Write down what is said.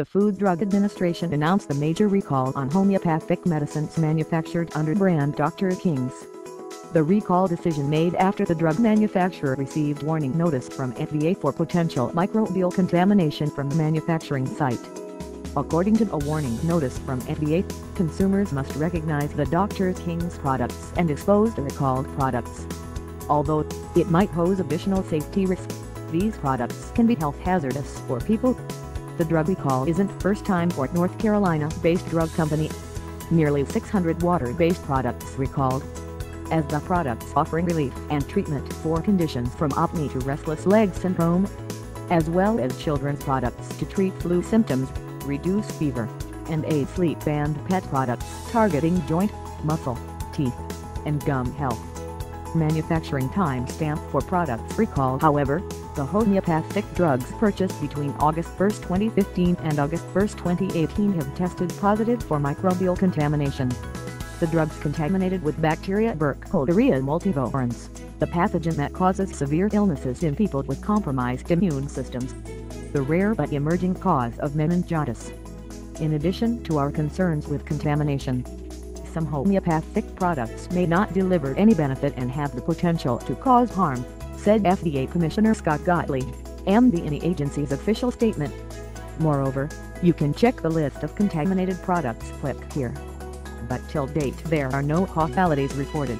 the Food Drug Administration announced a major recall on homeopathic medicines manufactured under brand Dr. King's. The recall decision made after the drug manufacturer received warning notice from FDA for potential microbial contamination from the manufacturing site. According to a warning notice from FDA, consumers must recognize the Dr. King's products and expose the recalled products. Although it might pose additional safety risks, these products can be health hazardous for people. The drug recall isn't first time for North Carolina-based drug company. Nearly 600 water-based products recalled, as the products offering relief and treatment for conditions from acne to restless leg syndrome, as well as children's products to treat flu symptoms, reduce fever, and aid sleep and pet products targeting joint, muscle, teeth, and gum health. Manufacturing timestamp for products recall however, the homeopathic drugs purchased between August 1, 2015 and August 1, 2018 have tested positive for microbial contamination the drugs contaminated with bacteria Burkholderia multivorans, the pathogen that causes severe illnesses in people with compromised immune systems. The rare but emerging cause of meningitis. In addition to our concerns with contamination, some homeopathic products may not deliver any benefit and have the potential to cause harm, said FDA Commissioner Scott Gottlieb, MD in the agency's official statement. Moreover, you can check the list of contaminated products click here but till date there are no fatalities reported.